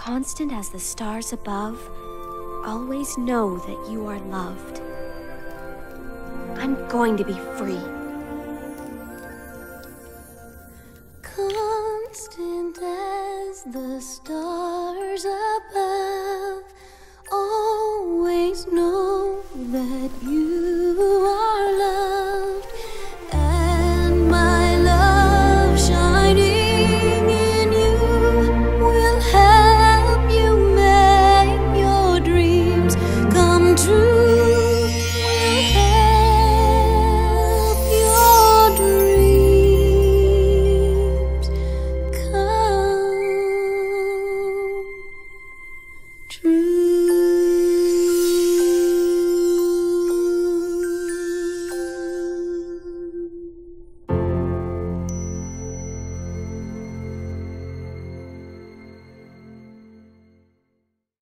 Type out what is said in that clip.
constant as the stars above, always know that you are loved. I'm going to be free. Constant as the stars above, true.